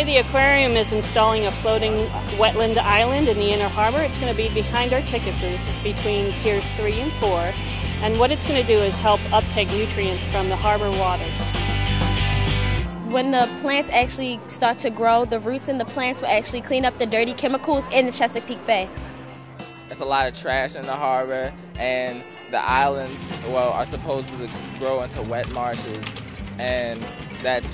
Today, the aquarium is installing a floating wetland island in the inner harbor. It's going to be behind our ticket booth between piers 3 and 4. And what it's going to do is help uptake nutrients from the harbor waters. When the plants actually start to grow, the roots in the plants will actually clean up the dirty chemicals in the Chesapeake Bay. There's a lot of trash in the harbor, and the islands, well, are supposed to grow into wet marshes, and that's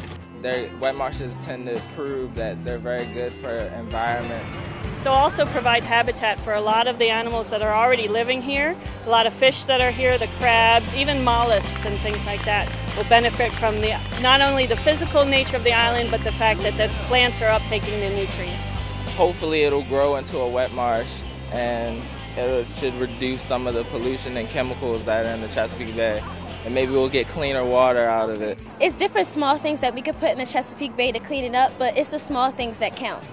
their wet marshes tend to prove that they're very good for environments. They'll also provide habitat for a lot of the animals that are already living here. A lot of fish that are here, the crabs, even mollusks and things like that will benefit from the not only the physical nature of the island, but the fact that the plants are uptaking the nutrients. Hopefully, it'll grow into a wet marsh and it should reduce some of the pollution and chemicals that are in the Chesapeake Bay and maybe we'll get cleaner water out of it. It's different small things that we could put in the Chesapeake Bay to clean it up, but it's the small things that count.